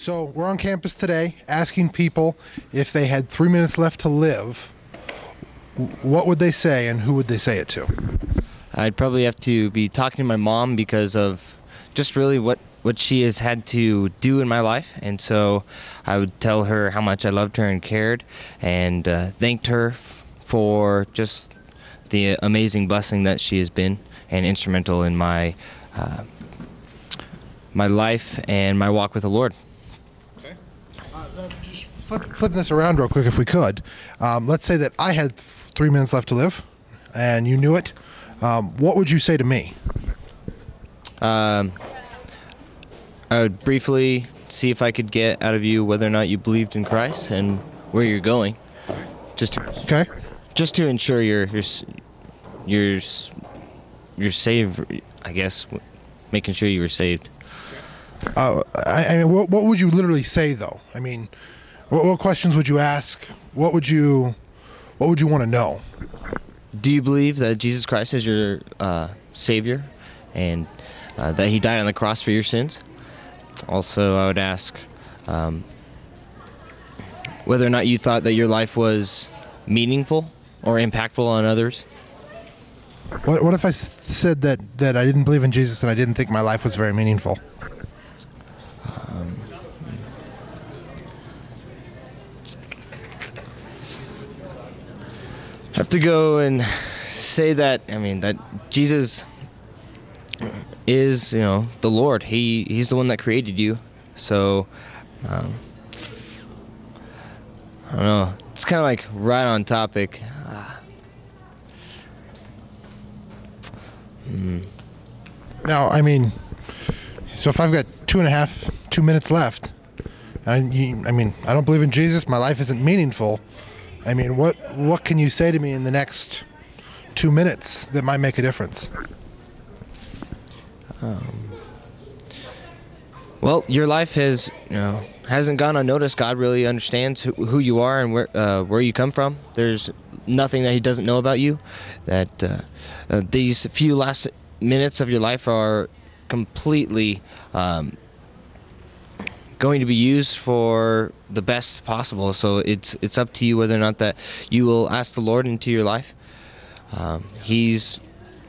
So we're on campus today asking people if they had three minutes left to live, what would they say and who would they say it to? I'd probably have to be talking to my mom because of just really what what she has had to do in my life, and so I would tell her how much I loved her and cared, and uh, thanked her for just the amazing blessing that she has been and instrumental in my uh, my life and my walk with the Lord. Flip, flipping this around real quick, if we could. Um, let's say that I had th- three minutes left to live, and you knew it. Um, what would you say to me? Um, I would briefly see if I could get out of you whether or not you believed in Christ and where you're going, just to, Okay. just to ensure you're you're s- you're s- you're saved. I guess making sure you were saved. Uh, I, I mean, what, what would you literally say though? I mean, what, what questions would you ask? What would you, what would you want to know? Do you believe that Jesus Christ is your uh, Savior, and uh, that He died on the cross for your sins? Also, I would ask um, whether or not you thought that your life was meaningful or impactful on others. What, what if I said that, that I didn't believe in Jesus and I didn't think my life was very meaningful? Have to go and say that I mean that Jesus is you know the Lord. He he's the one that created you. So um, I don't know. It's kind of like right on topic. Now, I mean, so if I've got two and a half, two minutes left, you, I mean, I don't believe in Jesus. My life isn't meaningful. I mean, what what can you say to me in the next two minutes that might make a difference? Well, your life has you know hasn't gone unnoticed. God really understands who, who you are and where uh, where you come from. There's nothing that He doesn't know about you. That uh, uh, these few last minutes of your life are completely um, going to be used for the best possible. So it's it's up to you whether or not that you will ask the Lord into your life. Um, he's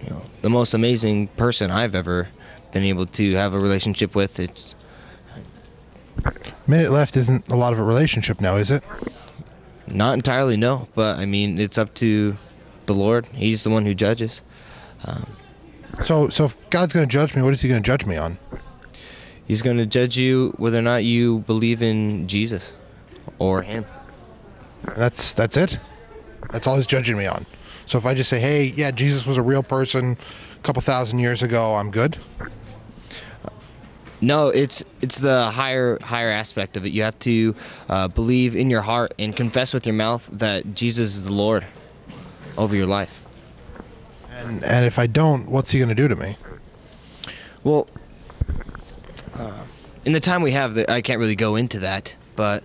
you know the most amazing person I've ever been able to have a relationship with. It's Minute left isn't a lot of a relationship now, is it? Not entirely, no. But I mean, it's up to the Lord. He's the one who judges. So, so if God's going to judge me, what is He going to judge me on? He's going to judge you whether or not you believe in Jesus or Him. That's that's it. That's all He's judging me on. So if I just say, "Hey, yeah, Jesus was a real person, a couple thousand years ago," I'm good. No, it's it's the higher higher aspect of it. You have to uh, believe in your heart and confess with your mouth that Jesus is the Lord over your life. And and if I don't, what's He going to do to me? Well, uh, in the time we have, I can't really go into that. But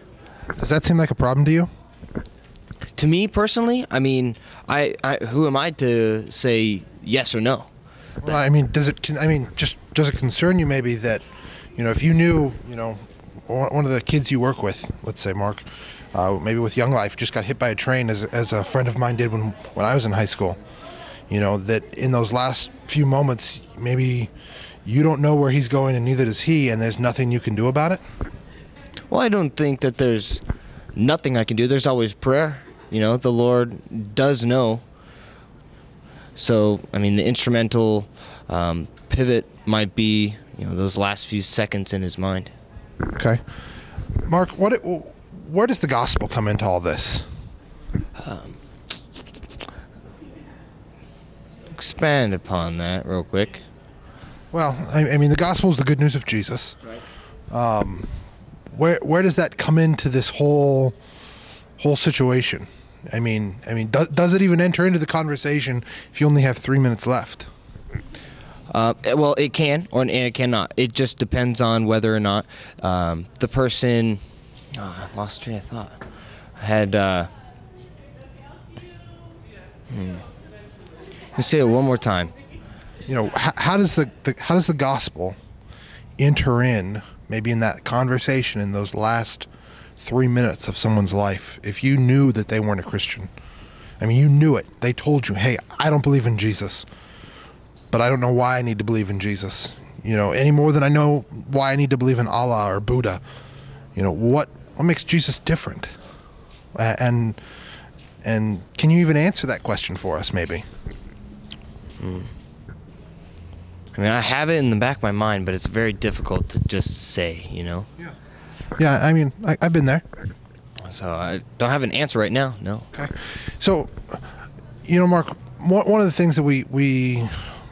Does that seem like a problem to you? to me personally, I mean, I, I who am I to say yes or no? Well, I mean, does it? I mean, just does it concern you maybe that, you know, if you knew, you know, one one of the kids you work with, let's say Mark, uh, maybe with Young Life, just got hit by a train, as as a friend of mine did when when I was in high school. You know that in those last few moments, maybe you don't know where he's going, and neither does he, and there's nothing you can do about it. Well, I don't think that there's nothing I can do. There's always prayer. You know, the Lord does know. So, I mean, the instrumental um, pivot might be, you know, those last few seconds in his mind. Okay, Mark, what? It, where does the gospel come into all this? Expand upon that real quick. Well, I, I mean, the gospel is the good news of Jesus. Um, where where does that come into this whole whole situation? I mean, I mean, do, does it even enter into the conversation if you only have three minutes left? Uh, well, it can or and it cannot. It just depends on whether or not um, the person. Oh, I lost train of thought. I had. Uh, hmm. Let's say it one more time. You know, how, how does the, the how does the gospel enter in maybe in that conversation in those last three minutes of someone's life, if you knew that they weren't a Christian, I mean, you knew it. They told you, hey, I don't believe in Jesus, but I don't know why I need to believe in Jesus, you know, any more than I know why I need to believe in Allah or Buddha. You know, what, what makes Jesus different? And, and can you even answer that question for us, maybe? Hmm. I mean, I have it in the back of my mind, but it's very difficult to just say, you know. Yeah, Yeah, I mean, I, I've been there. So I don't have an answer right now. No. Okay. So, you know, Mark, one one of the things that we we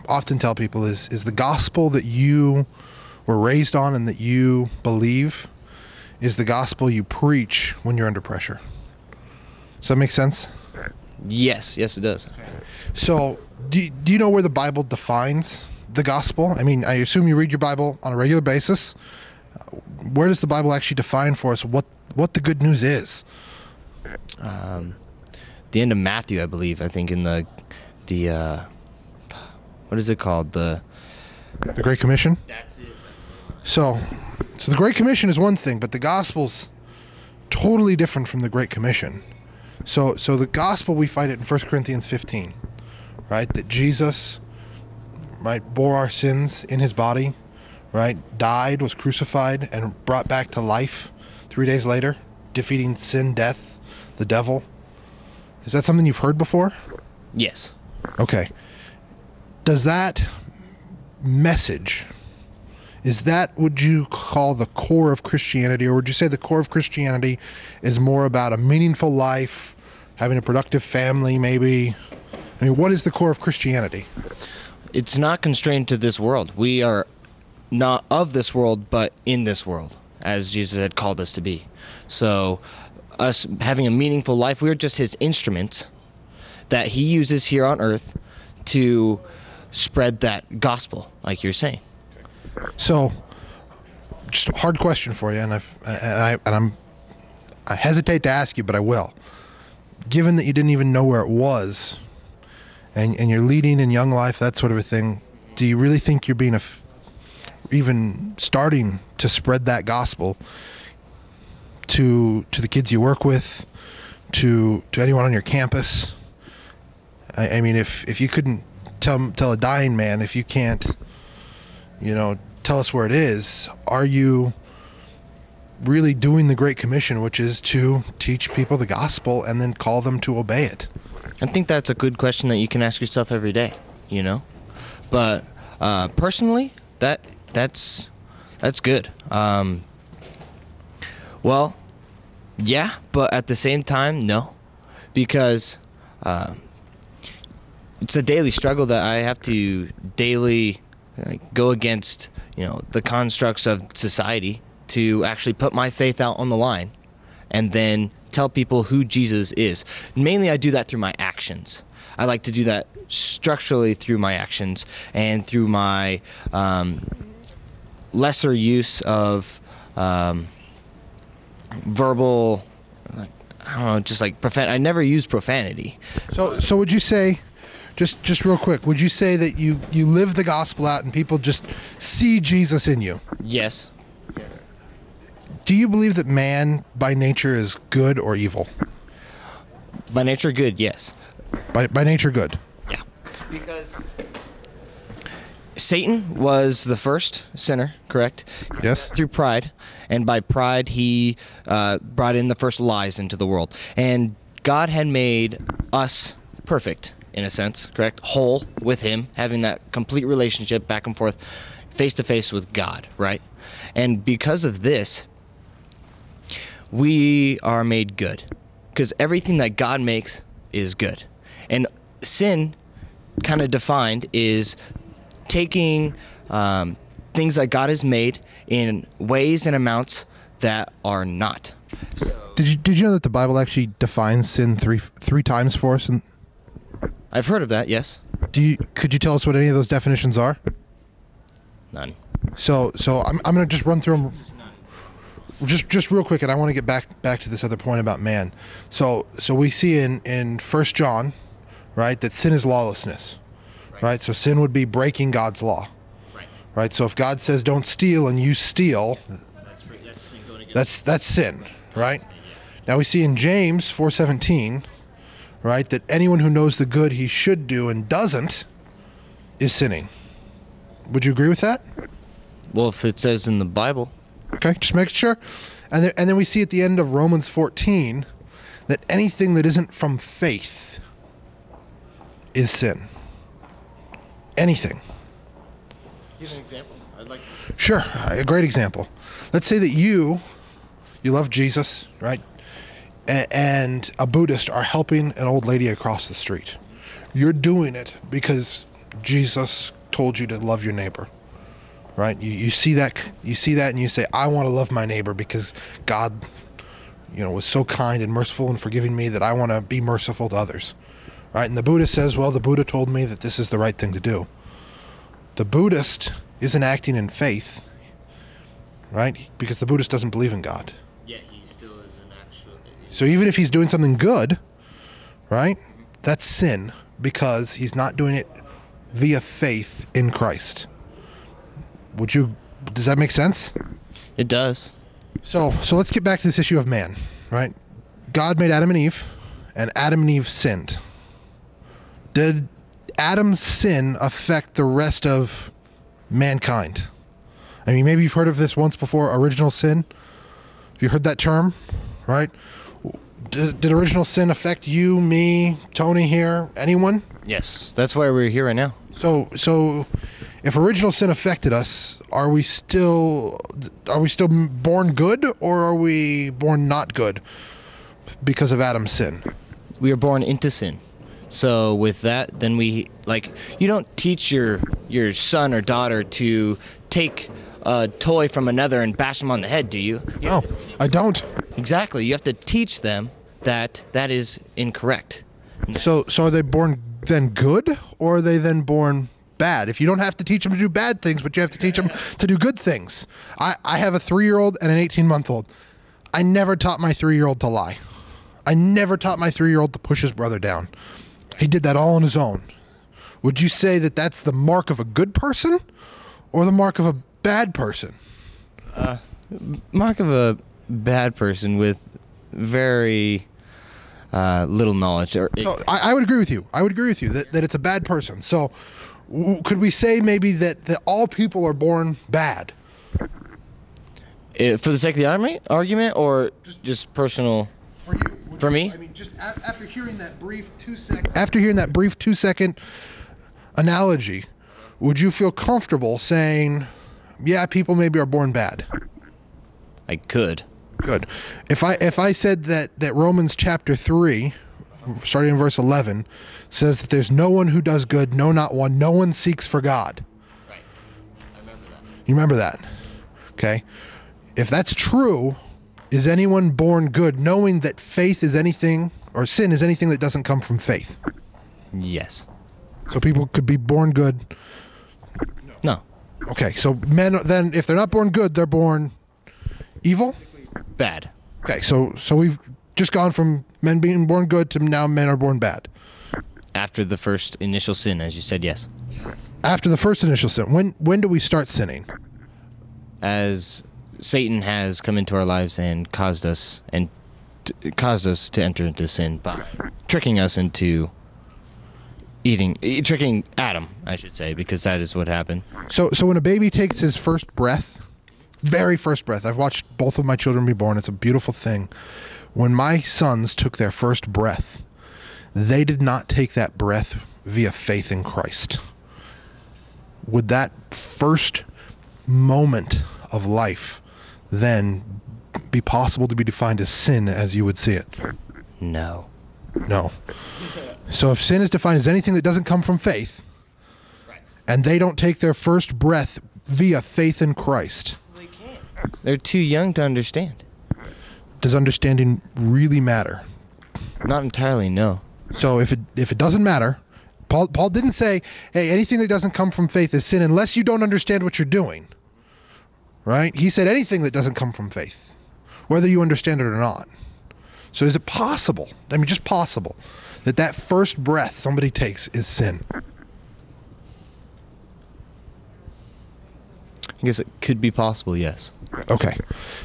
often tell people is is the gospel that you were raised on and that you believe is the gospel you preach when you're under pressure. Does that make sense? Yes, yes, it does. So, do do you know where the Bible defines the gospel? I mean, I assume you read your Bible on a regular basis. Where does the Bible actually define for us what what the good news is? Um, The end of Matthew, I believe. I think in the the uh, what is it called? The The Great Commission. that's it. So, so the Great Commission is one thing, but the Gospel's totally different from the Great Commission. So, so the Gospel we find it in 1 Corinthians 15, right? That Jesus, right, bore our sins in His body, right, died, was crucified, and brought back to life three days later, defeating sin, death, the devil. Is that something you've heard before? Yes. Okay. Does that message is that would you call the core of Christianity or would you say the core of Christianity is more about a meaningful life, having a productive family maybe? I mean, what is the core of Christianity? It's not constrained to this world. We are not of this world, but in this world, as Jesus had called us to be. So, us having a meaningful life, we're just His instruments that He uses here on earth to spread that gospel, like you're saying. So, just a hard question for you, and I've and I and I'm I hesitate to ask you, but I will. Given that you didn't even know where it was, and and you're leading in young life, that sort of a thing, do you really think you're being a f- even starting to spread that gospel to to the kids you work with, to to anyone on your campus? I, I mean, if if you couldn't tell tell a dying man, if you can't you know, tell us where it is. Are you really doing the Great Commission, which is to teach people the gospel and then call them to obey it? I think that's a good question that you can ask yourself every day, you know. But uh, personally, that that's that's good. Um, well, yeah, but at the same time, no, because uh, it's a daily struggle that I have to daily like, go against, you know, the constructs of society to actually put my faith out on the line and then tell people who Jesus is. Mainly, I do that through my actions. I like to do that structurally through my actions and through my um, lesser use of um, verbal. I don't know, just like profan. I never use profanity. So, so would you say, just just real quick, would you say that you you live the gospel out and people just see Jesus in you? Yes. Do you believe that man by nature is good or evil? By nature, good. Yes. By by nature, good. Yeah. Because Satan was the first sinner, correct? Yes. Through pride, and by pride he uh, brought in the first lies into the world. And God had made us perfect in a sense, correct? Whole with Him, having that complete relationship back and forth, face to face with God, right? And because of this, we are made good because everything that God makes is good. And sin, kind of defined, is taking um, things that God has made in ways and amounts that are not. Did you did you know that the Bible actually defines sin three three times for us? And I've heard of that, yes? do you could you tell us what any of those definitions are? None. So so I'm I'm gonna just run through them just just real quick, and I want to get back back to this other point about man. So so we see in in First John, right, that sin is lawlessness, right. So sin would be breaking God's law, Right. Right? So if God says don't steal and you steal, that's that's sin, right? Now we see in James 4:17, right, that anyone who knows the good he should do and doesn't is sinning. Would you agree with that? Well, if it says in the Bible, Okay, just make sure. And then, and then we see at the end of Romans 14 that anything that isn't from faith is sin. Anything. give an example. I'd like. Sure, a great example. Let's say that you, you love Jesus, right? A- and a Buddhist are helping an old lady across the street. You're doing it because Jesus told you to love your neighbor, right? You, you see that you see that and you say, I want to love my neighbor because God, you know, was so kind and merciful and forgiving me that I want to be merciful to others, right? And the Buddhist says, well, the Buddha told me that this is the right thing to do. The Buddhist isn't acting in faith, right? Because the Buddhist doesn't believe in God. Yeah, he still is an actual. So even if he's doing something good, right? That's sin because he's not doing it via faith in Christ. Would you does that make sense? It does. So so let's get back to this issue of man, right? God made Adam and Eve and Adam and Eve sinned. Did Adam's sin affect the rest of mankind? I mean, maybe you've heard of this once before, original sin. Have you heard that term? Right? Did, did original sin affect you, me, Tony here, anyone? Yes, that's why we're here right now. So, so if original sin affected us, are we still are we still born good or are we born not good because of Adam's sin? We are born into sin. So with that, then we like you don't teach your your son or daughter to take a toy from another and bash them on the head, do you? You No, have to teach- I don't. Exactly. You have to teach them that that is incorrect. So, so are they born then good or are they then born bad? If you don't have to teach them to do bad things, but you have to teach them to do good things. I, I have a three year old and an 18 month old. I never taught my three year old to lie. I never taught my three year old to push his brother down. He did that all on his own. Would you say that that's the mark of a good person or the mark of a bad person? Mark of a bad person with very uh, little knowledge. Or So I, I would agree with you. I would agree with you that, that it's a bad person. So could we say maybe that, that all people are born bad? Uh, for the sake of the argument, argument or just personal. For you? For me? I mean, just after hearing that brief two second after hearing that brief two second analogy, would you feel comfortable saying, "Yeah, people maybe are born bad"? I could. Good. If I if I said that that Romans chapter three, starting in verse eleven, says that there's no one who does good, no, not one. No one seeks for God. Right. I remember that. You remember that? Okay. If that's true, is anyone born good knowing that faith is anything or sin is anything that doesn't come from faith? Yes. So people could be born good. No. Okay. So men then if they're not born good, they're born evil? Bad. Okay. So so we've just gone from men being born good to now men are born bad. After the first initial sin, as you said, yes. After the first initial sin, when when do we start sinning? As Satan has come into our lives and caused us and t- caused us to enter into sin by tricking us into eating, eh, tricking Adam, I should say, because that is what happened. So so when a baby takes his first breath, very first breath. I've watched both of my children be born. It's a beautiful thing. When my sons took their first breath, they did not take that breath via faith in Christ. Would that first moment of life then be possible to be defined as sin as you would see it? No. No. So if sin is defined as anything that doesn't come from faith, and they don't take their first breath via faith in Christ, They're too young to understand. Does understanding really matter? Not entirely, no. So if it if it doesn't matter, Paul Paul didn't say, "Hey, anything that doesn't come from faith is sin unless you don't understand what you're doing." Right? He said anything that doesn't come from faith, whether you understand it or not. So is it possible? I mean, just possible that that first breath somebody takes is sin? I guess it could be possible. Yes. Okay,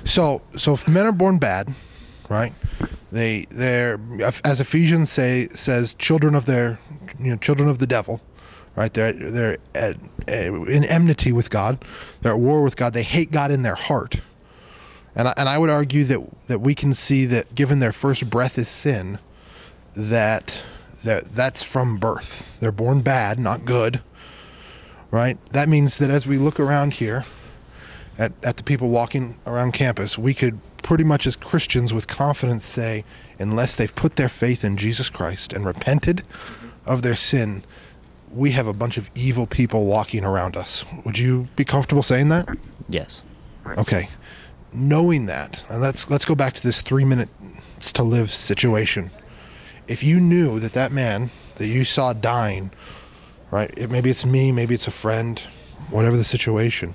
so so if men are born bad, right? They they're as Ephesians say says children of their you know children of the devil, right? They're they're at, eh, in enmity with God. They're at war with God. They hate God in their heart. And I, and I would argue that that we can see that given their first breath is sin, that that that's from birth. They're born bad, not good. Right? That means that as we look around here at, at the people walking around campus, we could pretty much as Christians with confidence say, unless they've put their faith in Jesus Christ and repented of their sin, we have a bunch of evil people walking around us. Would you be comfortable saying that? Yes. Okay. Knowing that, and let's let's go back to this three minutes to live situation. If you knew that that man that you saw dying, right? It, maybe it's me, maybe it's a friend, whatever the situation.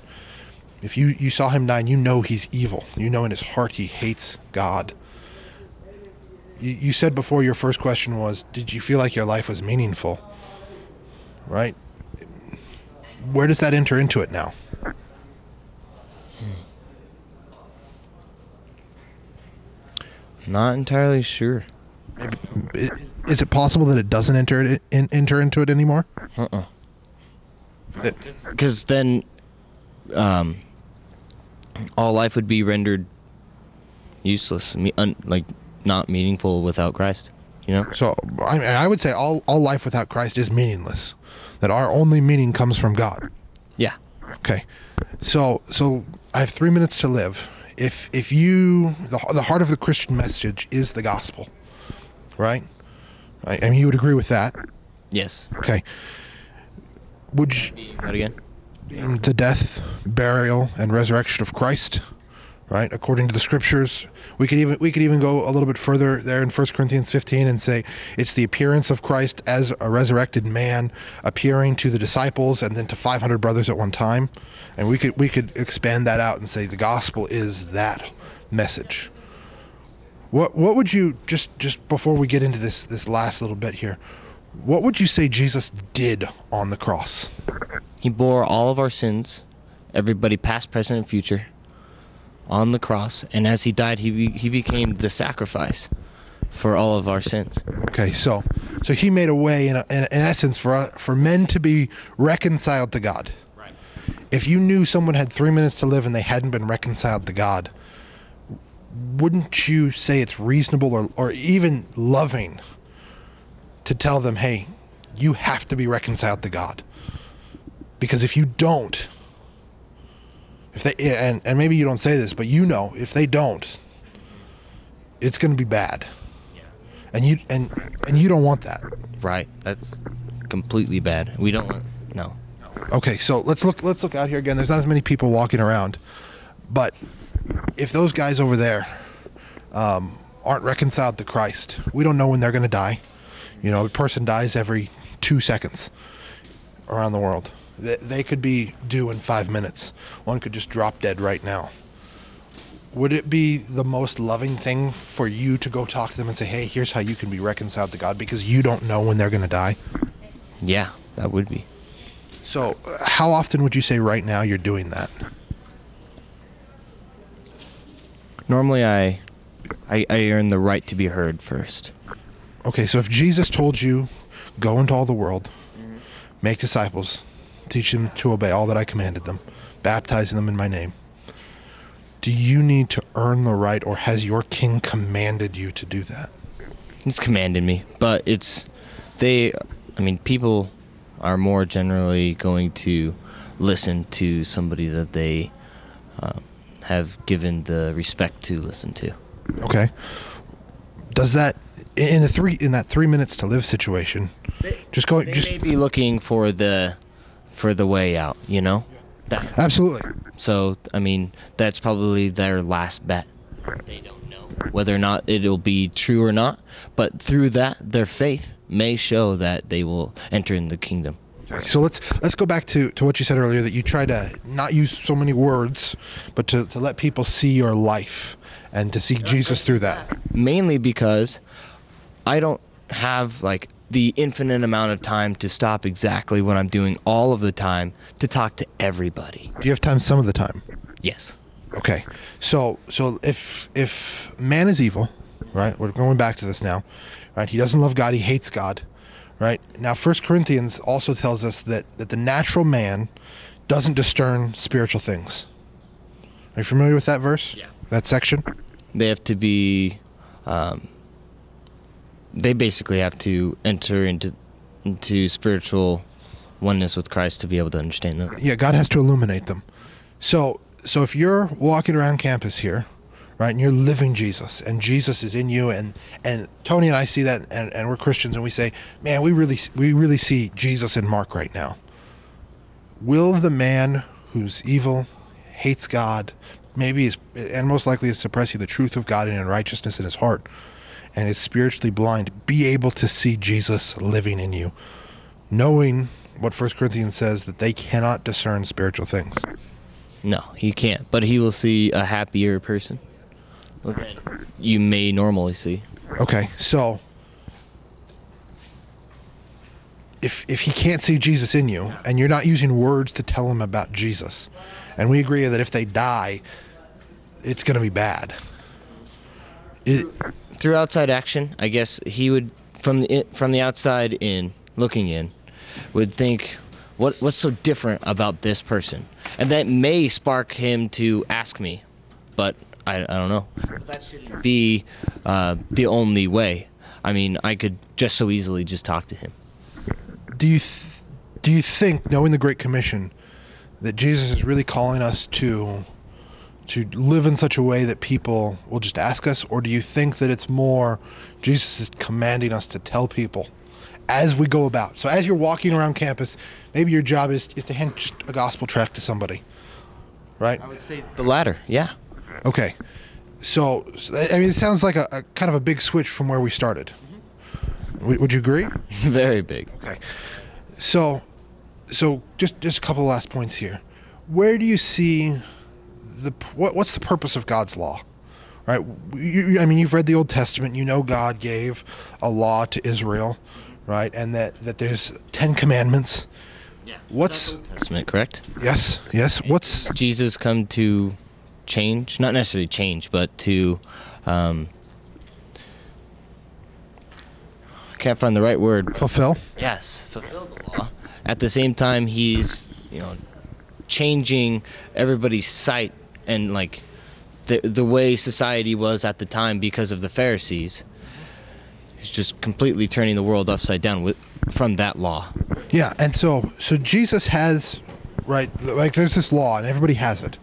If you you saw him dying, you know he's evil. You know in his heart he hates God. You, you said before your first question was, did you feel like your life was meaningful? Right? Where does that enter into it now? Hmm. Not entirely sure. Is it possible that it doesn't enter it in, enter into it anymore? Uh-uh. That- Because then, um, all life would be rendered useless, me- un- like not meaningful without Christ. You know. So I, mean, I would say all, all life without Christ is meaningless. That our only meaning comes from God. Yeah. Okay, so so I have three minutes to live. If if you the the heart of the Christian message is the gospel, right? I, I mean, you would agree with that. Yes. Okay. Would you, What again? The death, burial, and resurrection of Christ, right? According to the scriptures, we could even we could even go a little bit further there in 1 Corinthians 15 and say it's the appearance of Christ as a resurrected man appearing to the disciples and then to 500 brothers at one time, and we could we could expand that out and say the gospel is that message. What what would you just just before we get into this this last little bit here? What would you say Jesus did on the cross? He bore all of our sins, everybody past, present, and future, on the cross, and as he died, he be- he became the sacrifice for all of our sins. Okay, so so he made a way in, a, in, in essence for uh, for men to be reconciled to God. Right. If you knew someone had three minutes to live and they hadn't been reconciled to God, wouldn't you say it's reasonable or, or even loving to tell them, hey, you have to be reconciled to God? Because if you don't, if they and, and maybe you don't say this, but you know, if they don't, it's going to be bad. Yeah. And you and and you don't want that. Right. That's completely bad. We don't want no. Okay, so let's look let's look out here again. There's not as many people walking around, but if those guys over there um, aren't reconciled to Christ, we don't know when they're going to die. You know, a person dies every two seconds around the world. They, they could be due in five minutes. One could just drop dead right now. Would it be the most loving thing for you to go talk to them and say, "Hey, here's how you can be reconciled to God," because you don't know when they're going to die? Yeah, that would be. So, how often would you say right now you're doing that? Normally, I, I, I earn the right to be heard first. Okay, so if Jesus told you, go into all the world, mm-hmm. make disciples, teach them to obey all that I commanded them, baptizing them in my name, do you need to earn the right, or has your king commanded you to do that? He's commanded me, but it's they. I mean, people are more generally going to listen to somebody that they uh, have given the respect to listen to. Okay. Does that in the three in that three minutes to live situation? Just go. They Just may be looking for the for the way out. You know. That, absolutely. so I mean, that's probably their last bet. They don't know whether or not it'll be true or not, but through that, their faith may show that they will enter in the kingdom. Okay, so let's let's go back to, to what you said earlier that you try to not use so many words, but to, to let people see your life and to see Jesus through that. mainly because I don't have like the infinite amount of time to stop exactly what I'm doing all of the time to talk to everybody. Do you have time some of the time? Yes. Okay. So so if if man is evil, right? We're going back to this now. Right? He doesn't love God, he hates God. Right? Now First Corinthians also tells us that that the natural man doesn't discern spiritual things. Are you familiar with that verse? Yeah. That section? They have to be. Um, they basically have to enter into into spiritual oneness with Christ to be able to understand them. Yeah, God has to illuminate them. So so if you're walking around campus here, right, and you're living Jesus and Jesus is in you and and Tony and I see that and, and we're Christians and we say, Man, we really we really see Jesus in Mark right now. Will the man who's evil, hates God, maybe is and most likely is suppressing the truth of God and in righteousness in his heart and is spiritually blind, be able to see Jesus living in you, knowing what First Corinthians says that they cannot discern spiritual things. No, he can't. But he will see a happier person. Okay. You may normally see. Okay, so if if he can't see Jesus in you and you're not using words to tell him about Jesus, and we agree that if they die, it's going to be bad. It, Through outside action, I guess he would from the from the outside in, looking in, would think what what's so different about this person? And that may spark him to ask me, but I, I don't know. That shouldn't be uh, the only way. I mean, I could just so easily just talk to him. do you th- do you think, knowing the Great Commission, that Jesus is really calling us to to live in such a way that people will just ask us, or do you think that it's more Jesus is commanding us to tell people as we go about? So as you're walking around campus, maybe your job is, is to hand just a gospel tract to somebody, right? I would say the latter. Yeah. Okay. So, I mean, it sounds like a, a kind of a big switch from where we started. Mm-hmm. W- would you agree? Very big. Okay. So, so just just a couple of last points here. Where do you see the what what's the purpose of God's law? Right? You, you- I mean, you've read the Old Testament. You know God gave a law to Israel, right? And that that there's 10 commandments. Yeah. What's Testament, correct? Yes, yes. What's Jesus come to change, not necessarily change, but to um, can't find the right word. fulfill? Yes, fulfill the law. At the same time, he's you know changing everybody's sight and like the the way society was at the time because of the Pharisees. He's just completely turning the world upside down with from that law. Yeah, and so so Jesus has right like there's this law and everybody has it,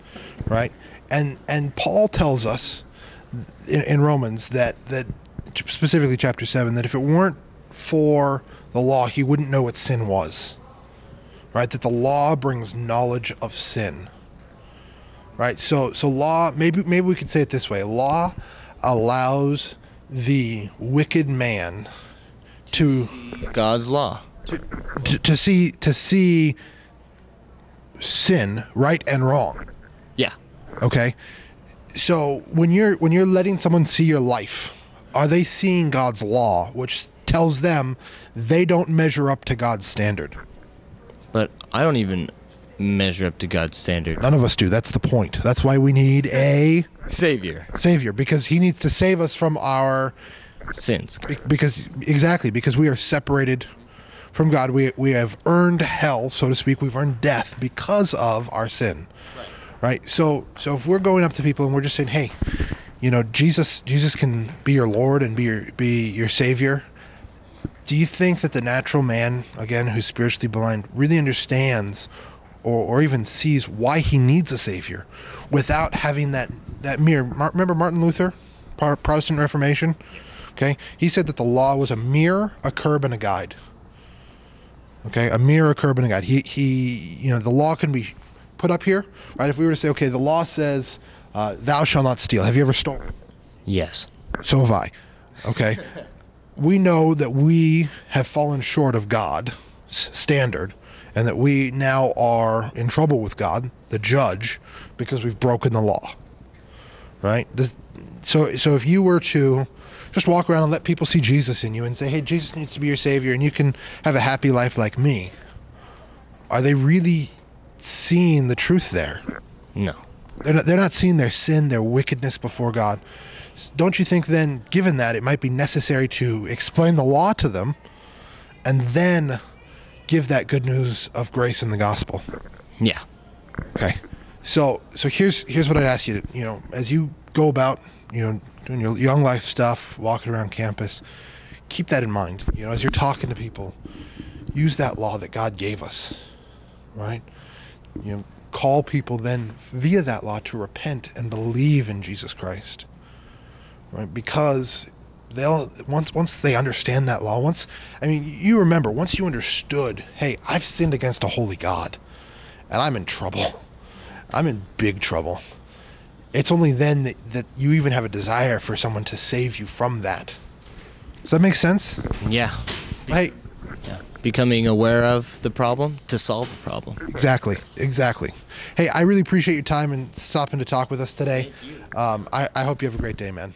right? And and Paul tells us in, in Romans that that specifically chapter 7 that if it weren't for the law he wouldn't know what sin was. Right? That the law brings knowledge of sin. Right? So so law maybe maybe we could say it this way. Law allows the wicked man to God's law. to, to see to see sin right and wrong Yeah. okay so when you're when you're letting someone see your life are they seeing god's law which tells them they don't measure up to god's standard But I don't even measure up to God's standard. none of us do that's the point that's why we need a Savior. savior because he needs to save us from our Sins. Because exactly because we are separated from God. We we have earned hell, so to speak. We've earned death because of our sin. Right. So so if we're going up to people and we're just saying, hey, you know, Jesus Jesus can be your Lord and be your be your Savior. Do you think that the natural man, again, who's spiritually blind, really understands or, or even sees why he needs a savior without having that, that mirror? Mar- remember Martin Luther, Protestant Reformation? Okay, he said that the law was a mirror, a curb, and a guide. Okay, a mirror, a curb, and a guide. He, he, you know, the law can be put up here, right? If we were to say, okay, the law says, uh, "Thou shalt not steal." Have you ever stolen? Yes. So have I. Okay. we know that we have fallen short of God's standard and that we now are in trouble with God, the judge, because we've broken the law. Right? Does, so so if you were to just walk around and let people see Jesus in you and say, "Hey, Jesus needs to be your savior and you can have a happy life like me." Are they really seeing the truth there? No. They're not, they're not seeing their sin, their wickedness before God. Don't you think then, given that, it might be necessary to explain the law to them and then give that good news of grace in the gospel? Yeah. Okay. So so here's here's what I'd ask you to you know as you go about you know doing your young life stuff, walking around campus, keep that in mind. You know as you're talking to people, use that law that God gave us, right? You know call people then via that law to repent and believe in Jesus Christ, right? Because they'll once once they understand that law once i mean you remember once you understood hey i've sinned against a holy god and i'm in trouble. I'm in big trouble. It's only then that, that you even have a desire for someone to save you from that. Does that make sense? Yeah. hey. Yeah. Becoming aware of the problem to solve the problem. exactly exactly. Hey i really appreciate your time and stopping to talk with us today. Um, I, I hope you have a great day man